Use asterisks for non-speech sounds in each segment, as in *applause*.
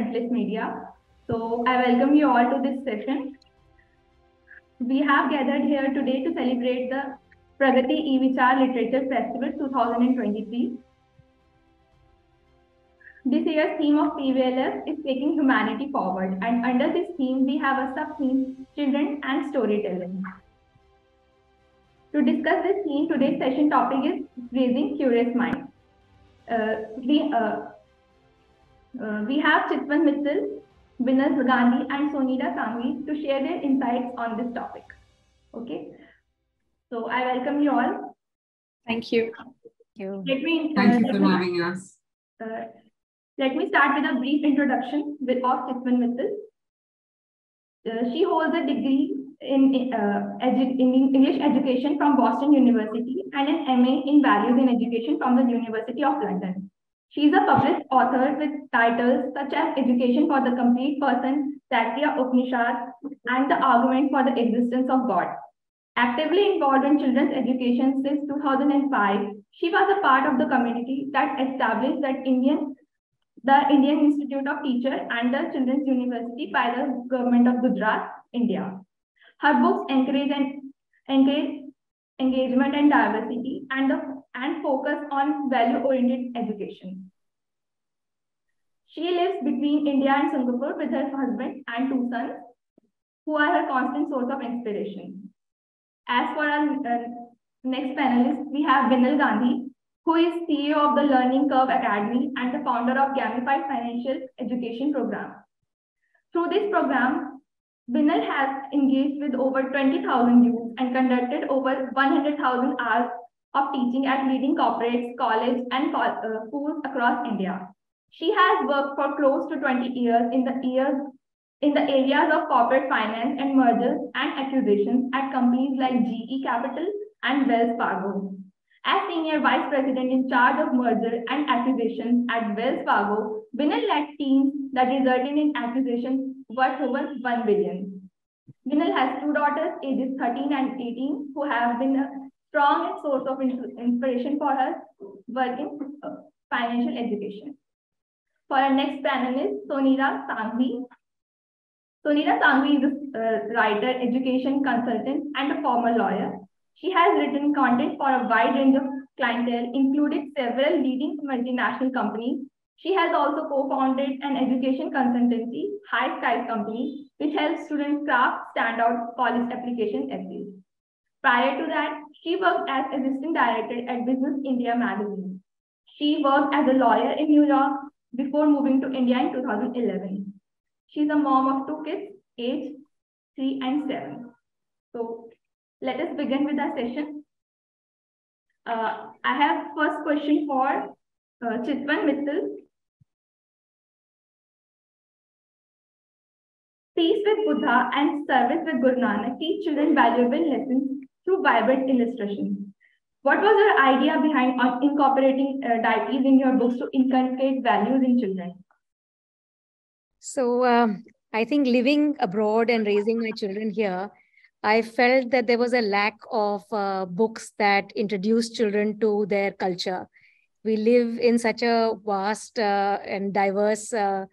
Frontlist Media. So I welcome you all to this session. We have gathered here today to celebrate the Pragati E-Vichar Literature Festival 2023. This year's theme of PVLF is taking humanity forward and under this theme we have a sub-theme children and storytelling. To discuss this theme, today's session topic is raising curious minds. Uh, we, uh, uh, we have Chitwan Mittal, Binal Gandhi and Soneera Sanghvi to share their insights on this topic. Okay, so I welcome you all. Thank you. Thank you. Let me, Thank you for having us. uh, let me start with a brief introduction with, of Chitwan Mittal. Uh, she holds a degree in, uh, edu in English education from Boston University and an MA in Values in Education from the University of London. She is a published author with titles such as Education for the Complete Person, Taittiriya Upanishad, and The Argument for the Existence of God. Actively involved in children's education since 2005, she was a part of the community that established that Indian, the Indian Institute of Teacher and the Children's University by the government of Gujarat, India. Her books encourage and engagement and diversity and, the, and focus on value-oriented education. She lives between India and Singapore with her husband and two sons, who are her constant source of inspiration. As for our uh, next panelist, we have Binal Gandhi, who is CEO of the Learning Curve Academy and the founder of Gamified Financial Education Program. Through this program, Binal has engaged with over 20,000 youth and conducted over 100,000 hours of teaching at leading corporates, colleges, and uh, schools across India. She has worked for close to 20 years in the years in the areas of corporate finance and mergers and acquisitions at companies like GE Capital and Wells Fargo. As Senior Vice President in charge of merger and acquisitions at Wells Fargo, Binal led teams that resulted in acquisitions worth over 1 billion. Binal has two daughters, ages 13 and 18, who have been strong source of inspiration for her work in financial education. For our next panelist, Soneera Sanghvi. Soneera Sanghvi is a uh, writer, education consultant, and a former lawyer. She has written content for a wide range of clientele, including several leading multinational companies. She has also co-founded an education consultancy, High Sky Company, which helps students craft standout college application essays. Prior to that, she worked as assistant director at Business India magazine. She worked as a lawyer in New York before moving to India in 2011. She's a mom of two kids, aged 3 and 7. So let us begin with our session. Uh, I have first question for uh, Chitwan Mittal. Peace with Buddha and service with Guru Nanak teach children valuable lessons through vibrant illustrations. What was your idea behind incorporating uh, in your books to inculcate values in children? So um, I think living abroad and raising my children here, I felt that there was a lack of uh, books that introduce children to their culture. We live in such a vast uh, and diverse uh,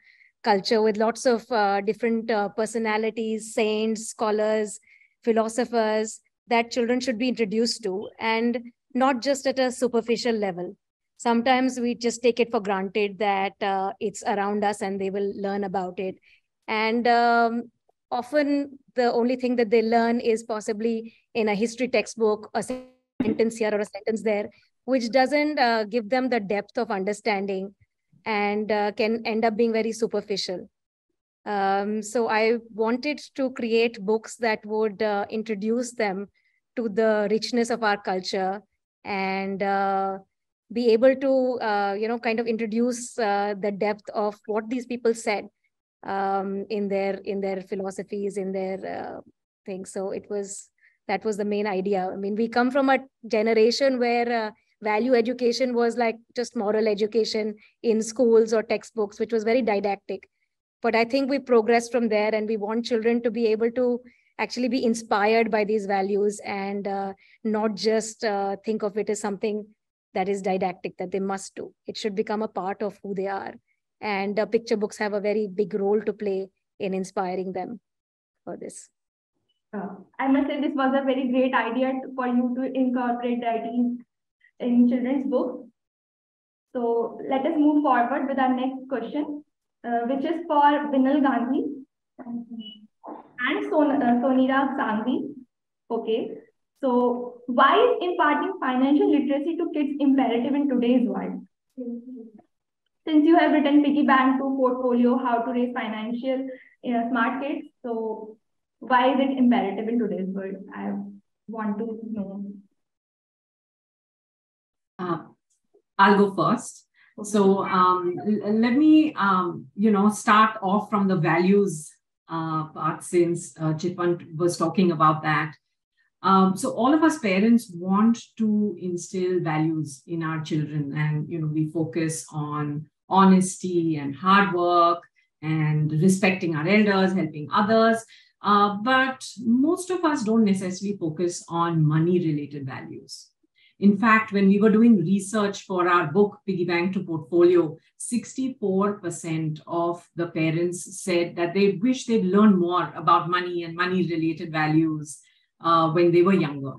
culture with lots of uh, different uh, personalities, saints, scholars, philosophers that children should be introduced to, and not just at a superficial level. Sometimes we just take it for granted that uh, it's around us and they will learn about it. And um, often the only thing that they learn is possibly in a history textbook, a sentence here or a sentence there, which doesn't uh, give them the depth of understanding and uh, can end up being very superficial. Um, so I wanted to create books that would uh, introduce them to the richness of our culture and uh, be able to, uh, you know, kind of introduce uh, the depth of what these people said um, in their in their philosophies, in their uh, things. So it was that was the main idea. I mean, we come from a generation where uh, value education was like just moral education in schools or textbooks, which was very didactic. But I think we progress from there, and we want children to be able to actually be inspired by these values and uh, not just uh, think of it as something that is didactic that they must do. It should become a part of who they are. And uh, picture books have a very big role to play in inspiring them for this. Uh, i must say this was a very great idea for you to incorporate writing in children's books so let us move forward with our next question uh, which is for Binal Gandhi and Son uh, Soneera Sanghvi. Okay. So why is imparting financial literacy to kids imperative in today's world? Since you have written piggy bank to portfolio, how to raise financial uh, smart kids. So why is it imperative in today's world? I want to know. Uh, I'll go first. So um, let me, um, you know, start off from the values uh, part since uh, was talking about that. Um, so all of us parents want to instill values in our children and, you know, we focus on honesty and hard work and respecting our elders, helping others. Uh, but most of us don't necessarily focus on money related values. In fact, when we were doing research for our book, Piggy Bank to Portfolio, 64% of the parents said that they wish they'd learned more about money and money related values uh, when they were younger.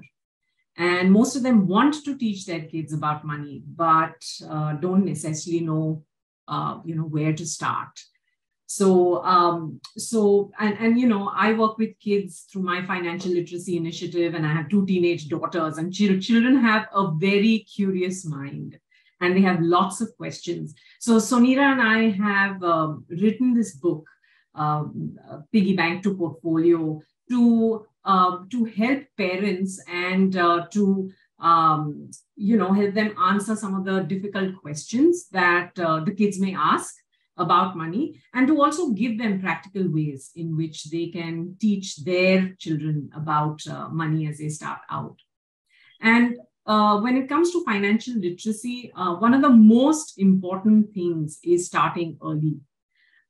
And most of them want to teach their kids about money, but uh, don't necessarily know, uh, you know, where to start. So, um, so, and, and, you know, I work with kids through my financial literacy initiative, and I have two teenage daughters, and ch- children have a very curious mind and they have lots of questions. So, Soneera and I have um, written this book, um, Piggy Bank to Portfolio, to uh, to help parents and uh, to um, you know help them answer some of the difficult questions that uh, the kids may ask about money and to also give them practical ways in which they can teach their children about uh, money as they start out. And uh, when it comes to financial literacy, uh, one of the most important things is starting early.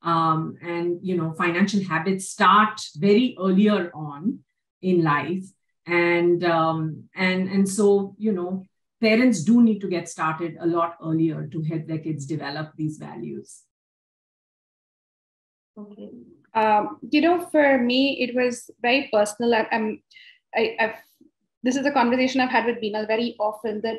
Um, and you know, financial habits start very earlier on in life, and um, and and so you know, parents do need to get started a lot earlier to help their kids develop these values. Okay. Um, you know, for me, it was very personal. I, I'm, I, I've, this is a conversation I've had with Binal very often that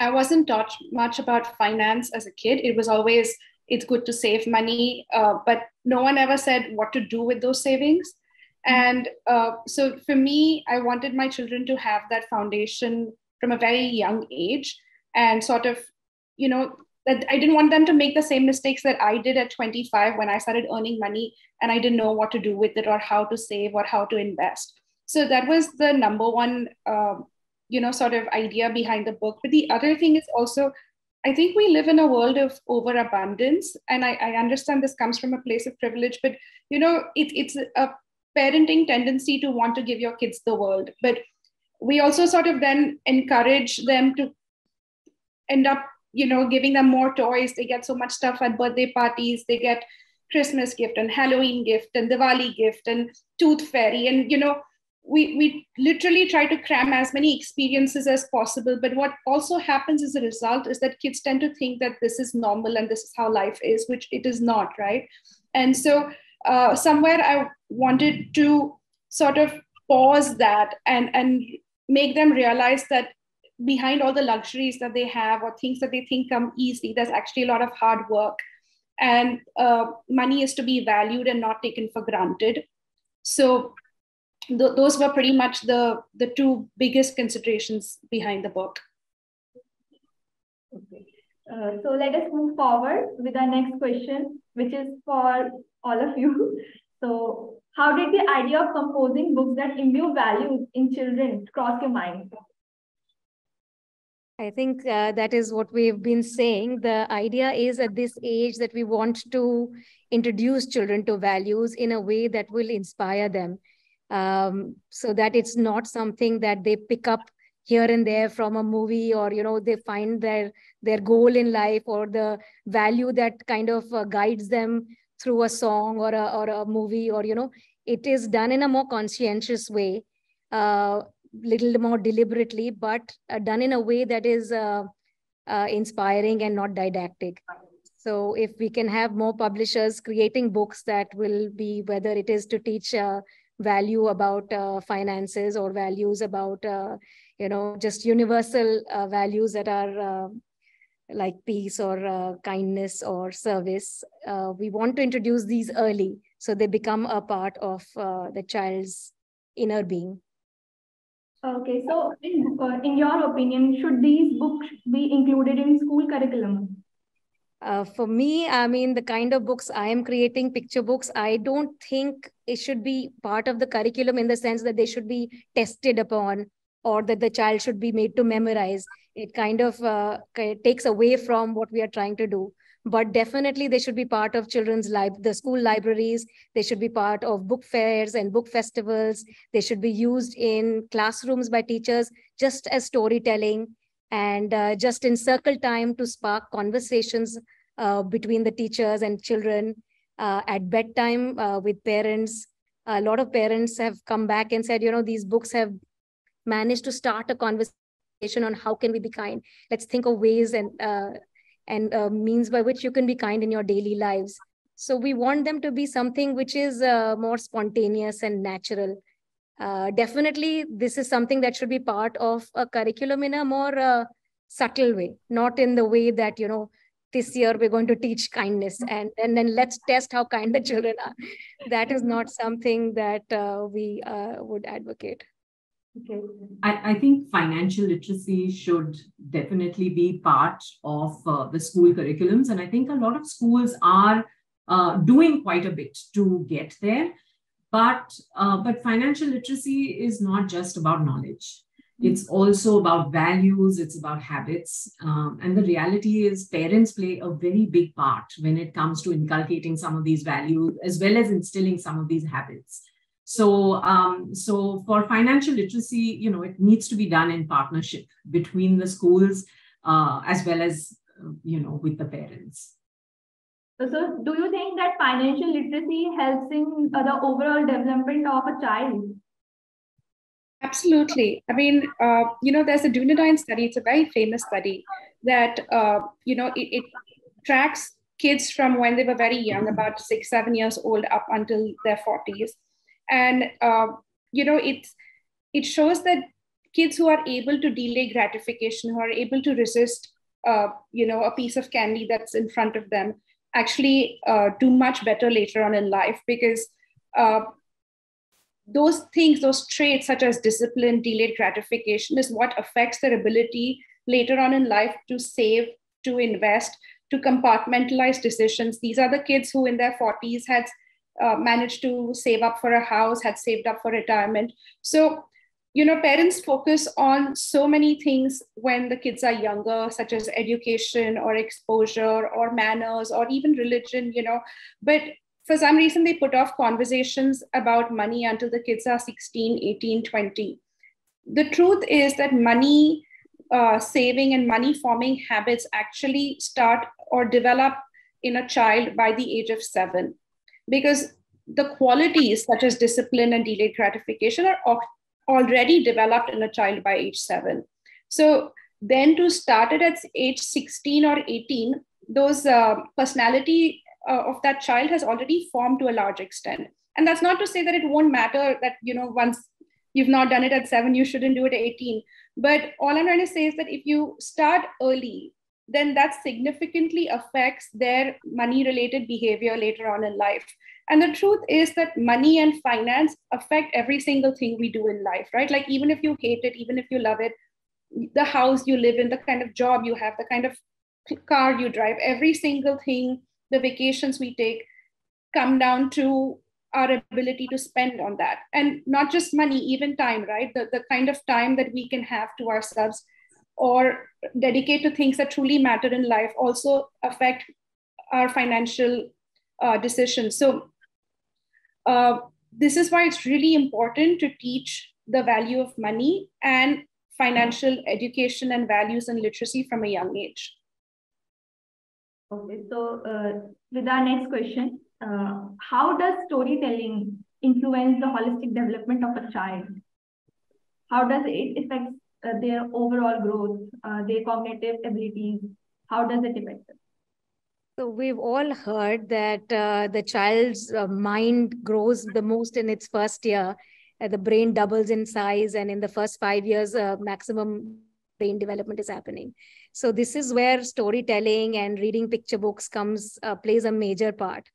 I wasn't taught much about finance as a kid. It was always, it's good to save money, uh, but no one ever said what to do with those savings. And uh, so for me, I wanted my children to have that foundation from a very young age and sort of, you know, that I didn't want them to make the same mistakes that I did at 25 when I started earning money and I didn't know what to do with it or how to save or how to invest. So that was the number one, uh, you know, sort of idea behind the book. But the other thing is also, I think we live in a world of overabundance, and I, I understand this comes from a place of privilege. But you know, it, it's a parenting tendency to want to give your kids the world, but we also sort of then encourage them to end up you know giving them more toys. They get so much stuff at birthday parties. They get christmas gift and halloween gift and diwali gift and tooth fairy. And you know we we literally try to cram as many experiences as possible. But what also happens as a result is that kids tend to think that this is normal and this is how life is which it is not right? And so uh, somewhere i wanted to sort of pause that and and make them realize that behind all the luxuries that they have or things that they think come easily, there's actually a lot of hard work. And uh, money is to be valued and not taken for granted. So th- those were pretty much the, the two biggest considerations behind the book. Okay. Uh, so let us move forward with our next question, which is for all of you. *laughs* So how did the idea of composing books that imbue values in children cross your mind? I think uh, that is what we've been saying. The idea is at this age that we want to introduce children to values in a way that will inspire them um, so that it's not something that they pick up here and there from a movie or you know they find their their goal in life or the value that kind of uh, guides them through a song or a, or a movie or you know it is done in a more conscientious way uh, little more deliberately, but uh, done in a way that is uh, uh, inspiring and not didactic. So if we can have more publishers creating books that will be, whether it is to teach uh, value about uh, finances or values about, you know, just universal values that are like peace or kindness or service. we want to introduce these early so they become a part of the child's inner being. Okay, so in, in your opinion, should these books be included in school curriculum? Uh, for me, I mean, the kind of books I am creating, picture books, I don't think it should be part of the curriculum in the sense that they should be tested upon or that the child should be made to memorize. It kind of uh, takes away from what we are trying to do. But definitely, they should be part of children's life, the school libraries. They should be part of book fairs and book festivals. They should be used in classrooms by teachers just as storytelling and uh, just in circle time to spark conversations uh, between the teachers and children uh, at bedtime uh, with parents. A lot of parents have come back and said, you know, these books have managed to start a conversation on how can we be kind. Let's think of ways and uh, and uh, means by which you can be kind in your daily lives. So we want them to be something which is more spontaneous and natural. Uh, definitely this is something that should be part of a curriculum in a more uh, subtle way not in the way that you know this year we're going to teach kindness and and then let's test how kind the children are. That is not something that uh, we uh, would advocate okay I, I think financial literacy should definitely be part of uh, the school curriculums and i think a lot of schools are uh, doing quite a bit to get there but, uh, but financial literacy is not just about knowledge. It's also about values, it's about habits. Um, and the reality is, parents play a very big part when it comes to inculcating some of these values as well as instilling some of these habits. So, um, so for financial literacy, you know, it needs to be done in partnership between the schools uh, as well as, you know, with the parents. So, do you think that financial literacy helps in uh, the overall development of a child? Absolutely. I mean, uh, you know, there's a Dunedin study. It's a very famous study that uh, you know it, it, tracks kids from when they were very young, about six, seven years old, up until their forties, and uh, you know, it's it shows that kids who are able to delay gratification, who are able to resist, uh, you know, a piece of candy that's in front of them, actually uh, do much better later on in life because uh, those things, those traits such as discipline, delayed gratification, is what affects their ability later on in life to save, to invest, to compartmentalize decisions. These are the kids who, in their 40s, had uh, managed to save up for a house, had saved up for retirement. So you know parents focus on so many things when the kids are younger such as education or exposure or manners or even religion you know. But for some reason they put off conversations about money until the kids are 16 18 20 the truth is that money uh, saving and money forming habits actually start or develop in a child by the age of seven because the qualities such as discipline and delayed gratification are already developed in a child by age seven. So then to start it at age 16 or 18, those uh, personality uh, of that child has already formed to a large extent. And that's not to say that it won't matter that, you know, once you've not done it at seven, you shouldn't do it at 18. But all I'm trying to say is that if you start early, then that significantly affects their money related behavior later on in life. And the truth is that money and finance affect every single thing we do in life, right? Like, even if you hate it, even if you love it, the house you live in, the kind of job you have, the kind of car you drive, every single thing, the vacations we take come down to our ability to spend on that. And not just money, even time, right? The, the kind of time that we can have to ourselves or dedicate to things that truly matter in life also affect our financial uh, decisions. So uh, this is why it's really important to teach the value of money and financial education and values and literacy from a young age. Okay, so uh, with our next question, uh, how does storytelling influence the holistic development of a child? How does it affect uh, their overall growth, uh, their cognitive abilities? How does it affect them? So we've all heard that uh, the child's uh, mind grows the most in its first year. The brain doubles in size, and in the first five years, uh, maximum brain development is happening. So this is where storytelling and reading picture books comes uh, plays a major part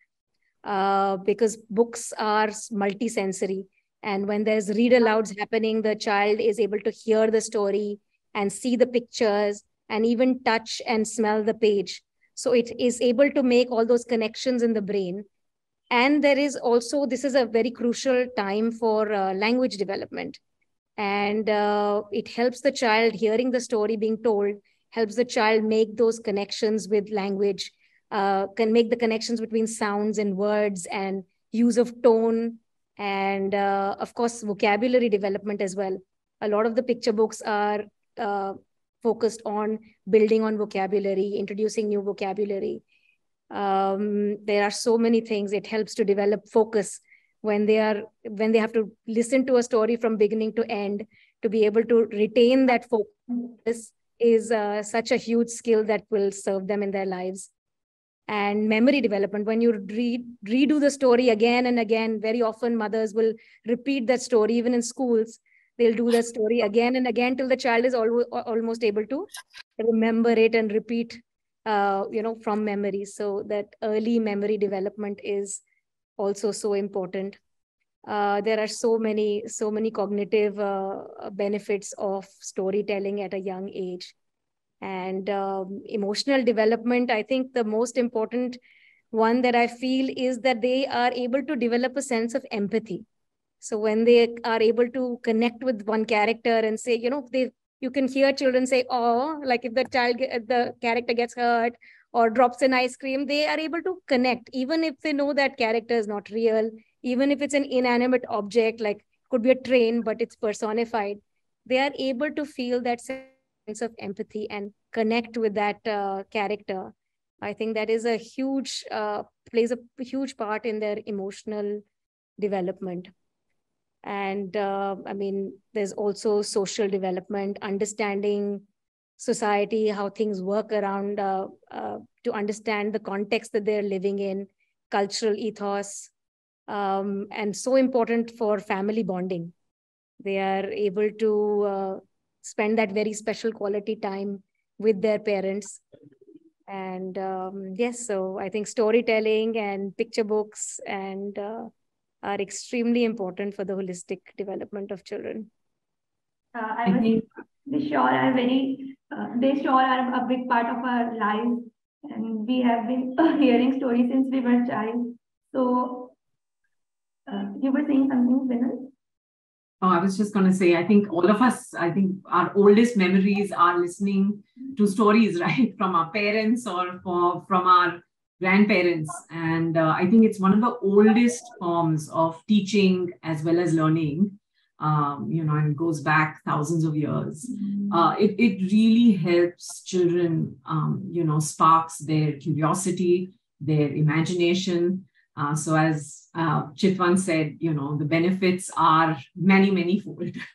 because books are multisensory, and when there's read alouds happening, the child is able to hear the story and see the pictures and even touch and smell the page so it is able to make all those connections in the brain. And there is also, this is a very crucial time for uh, language development. And uh, it helps the child hearing the story being told, helps the child make those connections with language, uh, can make the connections between sounds and words and use of tone. And uh, of course, vocabulary development as well. A lot of the picture books are uh, focused on building on vocabulary, introducing new vocabulary. Um, there are so many things. It helps to develop focus when they are when they have to listen to a story from beginning to end to be able to retain that focus is uh, such a huge skill that will serve them in their lives and memory development. When you read redo the story again and again very often mothers will repeat that story even in schools. They'll do the story again and again till the child is al- almost able to remember it and repeat uh, you know from memory. So that early memory development is also so important. Uh, there are so many so many cognitive uh, benefits of storytelling at a young age and um, emotional development i think the most important one that i feel is that they are able to develop a sense of empathy so when they are able to connect with one character and say, you know, they you can hear children say, "Oh," like if the child the character gets hurt or drops an ice cream, they are able to connect, even if they know that character is not real, even if it's an inanimate object, like could be a train, but it's personified. They are able to feel that sense of empathy and connect with that uh, character. I think that is a huge uh, plays a huge part in their emotional development and uh, i mean there's also social development understanding society how things work around uh, uh, to understand the context that they're living in cultural ethos um, and so important for family bonding they are able to uh, spend that very special quality time with their parents and um, yes so i think storytelling and picture books and uh, are extremely important for the holistic development of children. Uh, I think they sure are very, uh, they sure are a big part of our lives. And we have been *laughs* hearing stories since we were child. So uh, you were saying something, Binal? Oh, I was just going to say, I think all of us, I think our oldest memories are listening to stories, *laughs* right, from our parents or for, from our grandparents. And uh, I think it's one of the oldest forms of teaching as well as learning. Um, you know, and goes back thousands of years. Mm-hmm. Uh, it, it really helps children, um, you know, sparks their curiosity, their imagination. Uh, so as uh, Chitwan said, you know, the benefits are many, many fold. *laughs*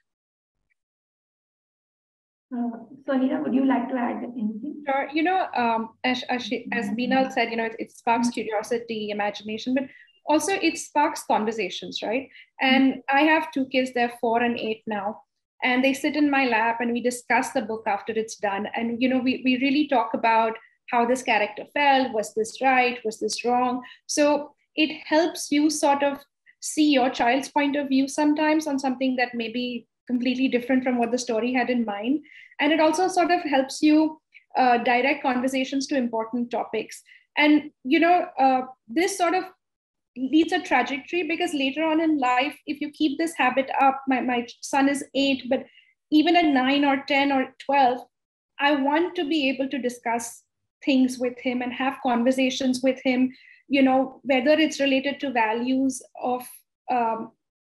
Uh, Soneera, would you like to add anything? Sure. You know, um, as, as, she, as Binal said, you know, it, it, sparks curiosity, imagination, but also it sparks conversations, right? And mm-hmm. I have two kids, they're four and eight now. And they sit in my lap and we discuss the book after it's done. And, you know, we, we really talk about how this character felt. Was this right? Was this wrong? So it helps you sort of see your child's point of view sometimes on something that may be completely different from what the story had in mind. And it also sort of helps you uh, direct conversations to important topics. And, you know, uh, this sort of leads a trajectory because later on in life, if you keep this habit up, my, my son is eight, but even at nine or 10 or 12, I want to be able to discuss things with him and have conversations with him, you know, whether it's related to values of um,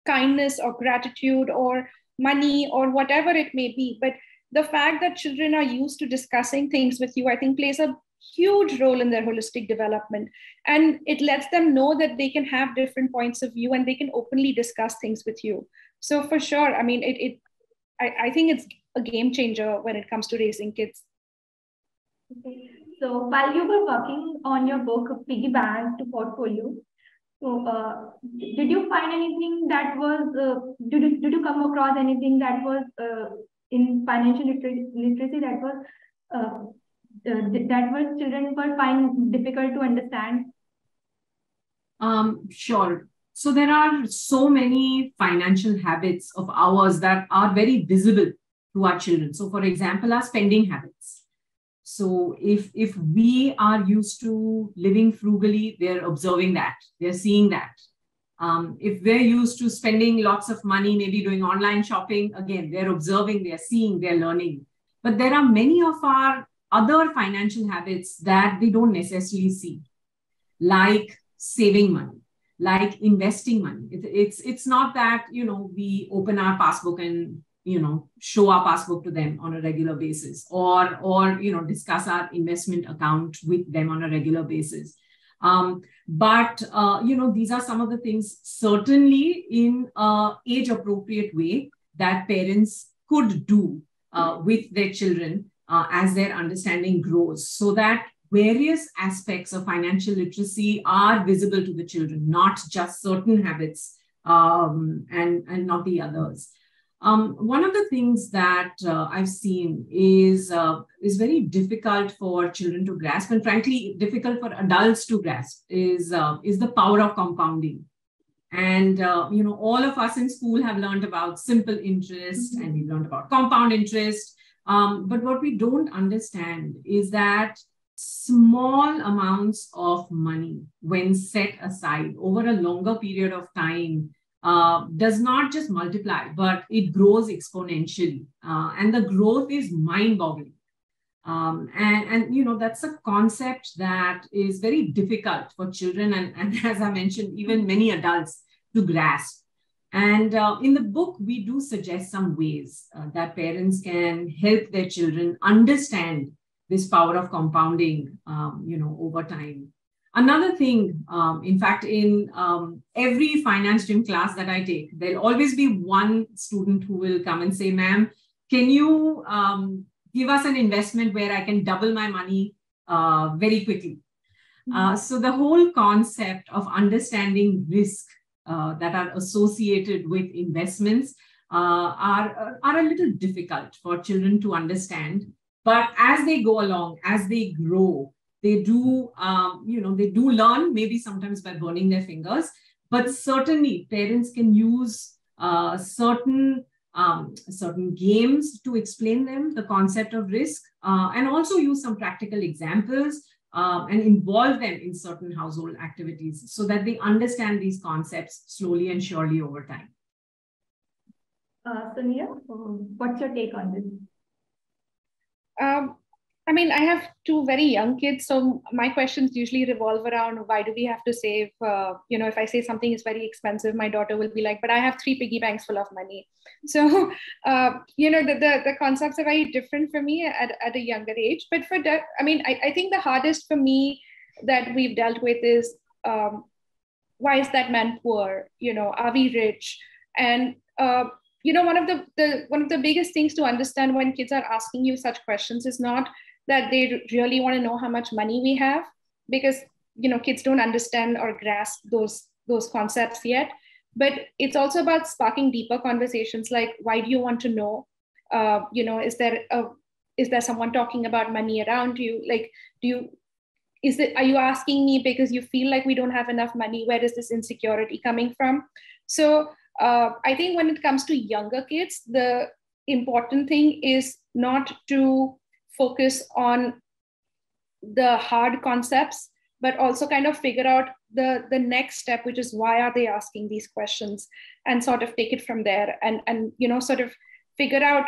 kindness or gratitude or money or whatever it may be. But the fact that children are used to discussing things with you i think plays a huge role in their holistic development. And it lets them know that they can have different points of view and they can openly discuss things with you. So for sure i mean it, it I, I think it's a game changer when it comes to raising kids. So while you were working on your book, Piggy Bank to Portfolio, so uh, did you find anything that was, uh, did, you, did you come across anything that was uh, in financial literacy, literacy that was, uh, uh, that was children were find difficult to understand? Um, sure. So there are so many financial habits of ours that are very visible to our children. So for example, our spending habits. So if if we are used to living frugally, they're observing that, they're seeing that. Um, if we're used to spending lots of money, maybe doing online shopping, again, they're observing, they're seeing, they're learning. But there are many of our other financial habits that they don't necessarily see, like saving money like investing money it, it's it's not that you know we open our passbook and you know show our passbook to them on a regular basis or or you know discuss our investment account with them on a regular basis um, but uh, you know these are some of the things certainly in age appropriate way that parents could do uh, with their children uh, as their understanding grows so that various aspects of financial literacy are visible to the children, not just certain habits um, and, and not the others. Um, one of the things that uh, I've seen is, uh, is very difficult for children to grasp, and frankly, difficult for adults to grasp, is, uh, is the power of compounding. And uh, you know, all of us in school have learned about simple interest, mm-hmm. and we've learned about compound interest. Um, but what we don't understand is that small amounts of money when set aside over a longer period of time uh, does not just multiply, but it grows exponentially. Uh, and the growth is mind boggling. Um, and, and, you know, that's a concept that is very difficult for children and, and *laughs* as I mentioned, even many adults to grasp. And uh, in the book, we do suggest some ways uh, that parents can help their children understand this power of compounding, um, you know, over time. Another thing, um, in fact, in um, every finance gym class that I take, there'll always be one student who will come and say, ma'am, can you um, give us an investment where I can double my money uh, very quickly? Mm-hmm. Uh, so the whole concept of understanding risk uh, that are associated with investments uh, are, are a little difficult for children to understand. But as they go along, as they grow, they do, um, you know, they do learn, maybe sometimes by burning their fingers, but certainly parents can use uh, certain um, certain games to explain them the concept of risk uh, and also use some practical examples um, and involve them in certain household activities so that they understand these concepts slowly and surely over time. Uh, Sonia, what's your take on this? Um, I mean, I have two very young kids, so my questions usually revolve around why do we have to save? Uh, you know, if I say something is very expensive, my daughter will be like, "But I have three piggy banks full of money." *laughs* So, uh, you know, the, the, the concepts are very different for me at, at a younger age. But for that, I mean, I, I think the hardest for me that we've dealt with is um, why is that man poor? You know, are we rich? And uh, you know one of the, the one of the biggest things to understand when kids are asking you such questions is not that they really want to know how much money we have because you know kids don't understand or grasp those those concepts yet. But it's also about sparking deeper conversations like why do you want to know? Uh, you know is there a is there someone talking about money around you? Like do you is it are you asking me because you feel like we don't have enough money? Where is this insecurity coming from? So uh, I think when it comes to younger kids, the important thing is not to focus on the hard concepts, but also kind of figure out the, the next step, which is why are they asking these questions and sort of take it from there and, and you know, sort of figure out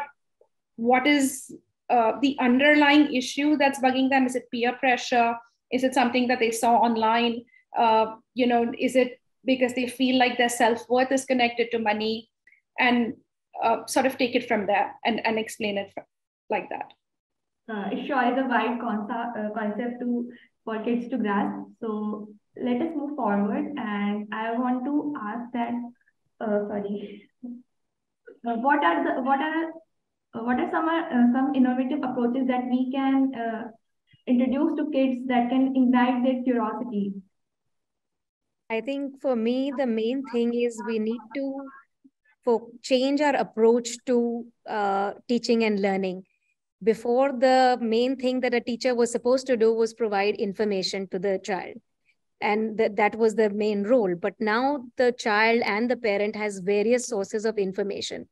what is uh, the underlying issue that's bugging them. Is it peer pressure? Is it something that they saw online? Uh, you know, is it because they feel like their self worth is connected to money and uh, sort of take it from there and, and explain it like that. Uh, sure is a wide concept, uh, concept to for kids to grasp. So let us move forward. And I want to ask that, uh, sorry. uh, what are the what are uh, what are some uh, some innovative approaches that we can uh, introduce to kids that can ignite their curiosity? I think for me, the main thing is we need to change our approach to teaching and learning. Before, the main thing that a teacher was supposed to do was provide information to the child. And th- that was the main role. But now the child and the parent has various sources of information.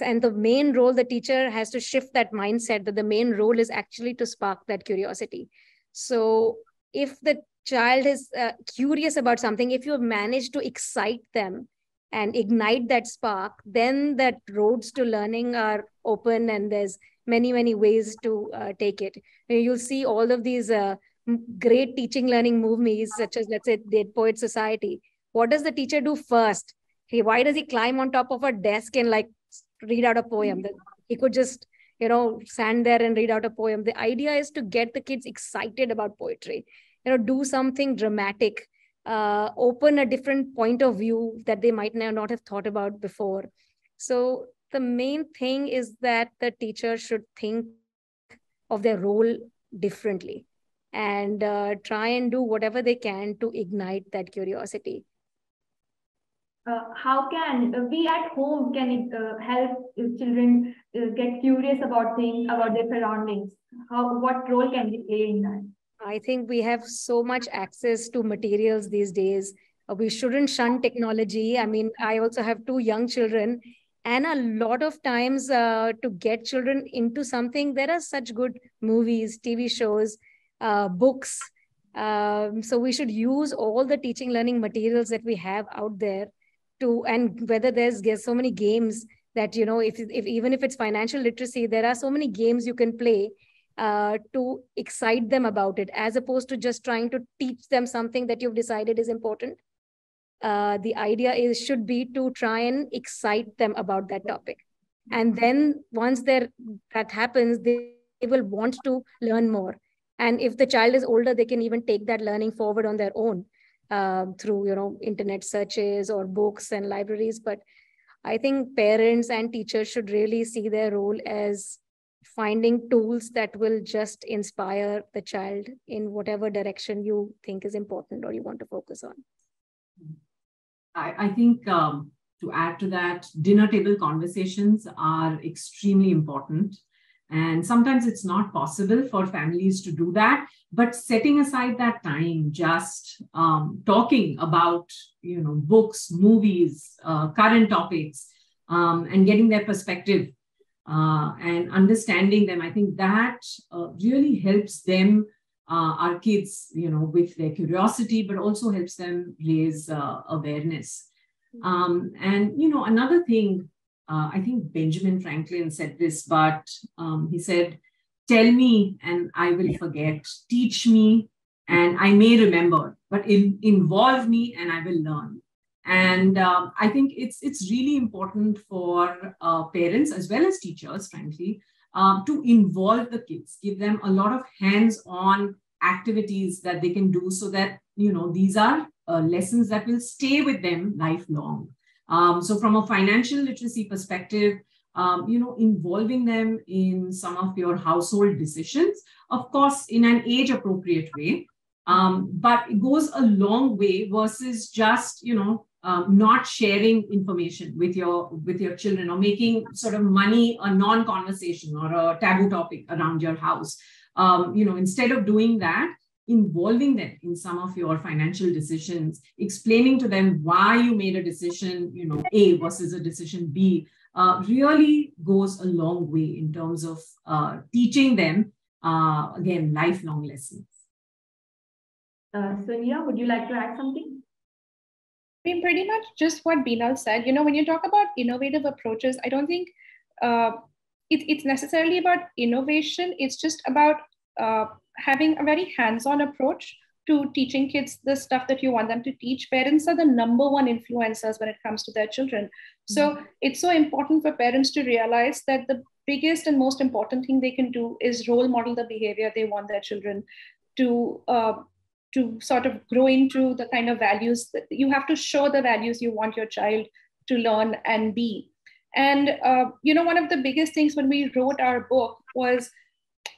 And the main role, the teacher has to shift that mindset that the main role is actually to spark that curiosity. So if the child is uh, curious about something, if you manage to excite them and ignite that spark, then that roads to learning are open and there's many, many ways to uh, take it. You'll see all of these uh, great teaching learning movies, such as, let's say, Dead Poet Society. What does the teacher do first? He, why does he climb on top of a desk and like read out a poem? He could just you know stand there and read out a poem the idea is to get the kids excited about poetry you know do something dramatic uh, open a different point of view that they might not have thought about before so the main thing is that the teacher should think of their role differently and uh, try and do whatever they can to ignite that curiosity uh, how can we at home can uh, help children uh, get curious about things about their surroundings how what role can we play in that I think we have so much access to materials these days. Uh, we shouldn't shun technology. I mean, I also have two young children, and a lot of times uh, to get children into something, there are such good movies, TV shows, uh, books. Um, so we should use all the teaching learning materials that we have out there to, and whether there's, there's so many games that you know, if, if even if it's financial literacy, there are so many games you can play uh, to excite them about it as opposed to just trying to teach them something that you've decided is important uh, the idea is should be to try and excite them about that topic. And then once there that happens they, they will want to learn more. And if the child is older they can even take that learning forward on their own uh, through you know internet searches or books and libraries. But i think parents and teachers should really see their role as finding tools that will just inspire the child in whatever direction you think is important or you want to focus on. I, I think um, to add to that, dinner table conversations are extremely important. And sometimes it's not possible for families to do that, but setting aside that time, just um, talking about you know books, movies, uh, current topics, um, and getting their perspective uh, and understanding them. I think that uh, really helps them, uh, our kids, you know, with their curiosity, but also helps them raise uh, awareness. Mm-hmm. Um, and, you know, another thing, uh, I think Benjamin Franklin said this, but um, he said, Tell me and I will forget, teach me and I may remember, but in, involve me and I will learn. And um, I think it's it's really important for uh, parents as well as teachers, frankly, um, to involve the kids, give them a lot of hands-on activities that they can do, so that you know these are uh, lessons that will stay with them lifelong. Um, so, from a financial literacy perspective, um, you know, involving them in some of your household decisions, of course, in an age-appropriate way. Um, but it goes a long way versus just you know um, not sharing information with your with your children or making sort of money a non-conversation or a taboo topic around your house. Um, you know instead of doing that involving them in some of your financial decisions explaining to them why you made a decision you know a versus a decision b uh, really goes a long way in terms of uh, teaching them uh, again lifelong lessons. Uh, sonia would you like to add something mean, pretty much just what Binal said. You know, when you talk about innovative approaches, I don't think uh, it, it's necessarily about innovation. It's just about uh, having a very hands-on approach to teaching kids the stuff that you want them to teach. Parents are the number one influencers when it comes to their children. So mm-hmm. it's so important for parents to realize that the biggest and most important thing they can do is role model the behavior they want their children to uh, to sort of grow into the kind of values that you have to show the values you want your child to learn and be And, uh, you know, one of the biggest things when we wrote our book was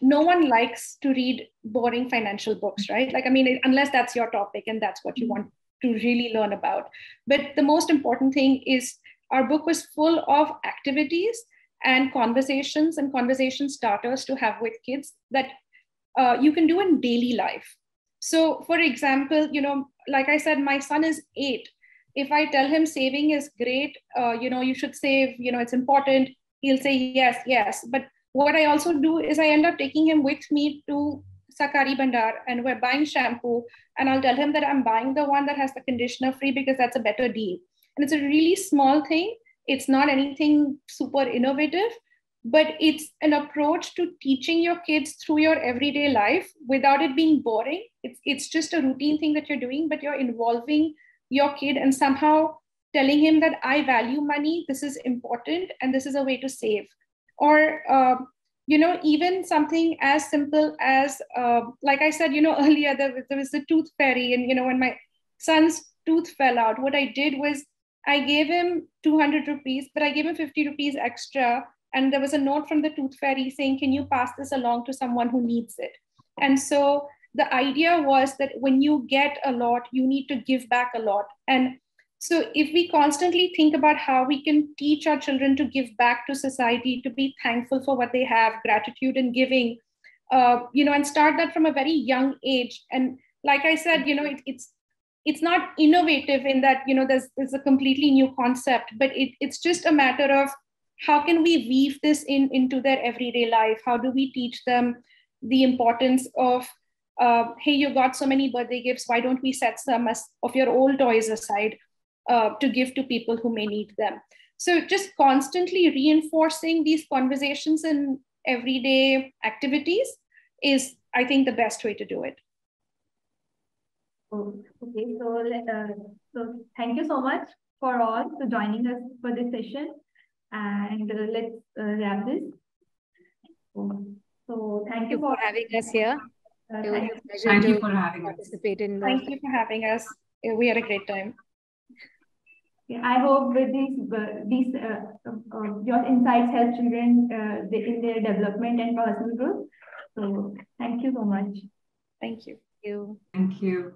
no one likes to read boring financial books, right? Like, I mean, unless that's your topic and that's what you want to really learn about. But the most important thing is our book was full of activities and conversations and conversation starters to have with kids that uh, you can do in daily life. So, for example, you know, like I said, my son is eight. If I tell him saving is great, uh, you know, you should save, you know, it's important, he'll say yes, yes. But what I also do is I end up taking him with me to Sahakari Bhandar and we're buying shampoo. And I'll tell him that I'm buying the one that has the conditioner free because that's a better deal. And it's a really small thing. It's not anything super innovative, but it's an approach to teaching your kids through your everyday life without it being boring. It's, it's just a routine thing that you're doing, but you're involving your kid and somehow telling him that I value money, this is important, and this is a way to save. Or, uh, you know, even something as simple as, uh, like I said, you know, *laughs* earlier, there there was the tooth fairy, and, you know, when my son's tooth fell out, what I did was I gave him 200 rupees, but I gave him 50 rupees extra. And there was a note from the tooth fairy saying, Can you pass this along to someone who needs it? And so the idea was that when you get a lot, you need to give back a lot. And so if we constantly think about how we can teach our children to give back to society, to be thankful for what they have, gratitude and giving, uh, you know, and start that from a very young age. And like I said, you know, it, it's it's not innovative in that you know there's, there's a completely new concept but it, it's just a matter of how can we weave this in into their everyday life? How do we teach them the importance of uh, hey you got so many birthday gifts. Why don't we set some of your old toys aside uh, to give to people who may need them? So just constantly reinforcing these conversations in everyday activities is i think the best way to do it. Oh, okay, so uh, so thank you so much for all for joining us for this session, and uh, let's uh, wrap this. So, thank you for, for having us here. Uh, it was a pleasure thank you for having participate us. in. Thank you for having us. We had a great time. Yeah, I hope with these uh, these uh, uh, your insights help children uh, in their development and personal growth. So thank you so much. Thank you. Thank you. Thank you.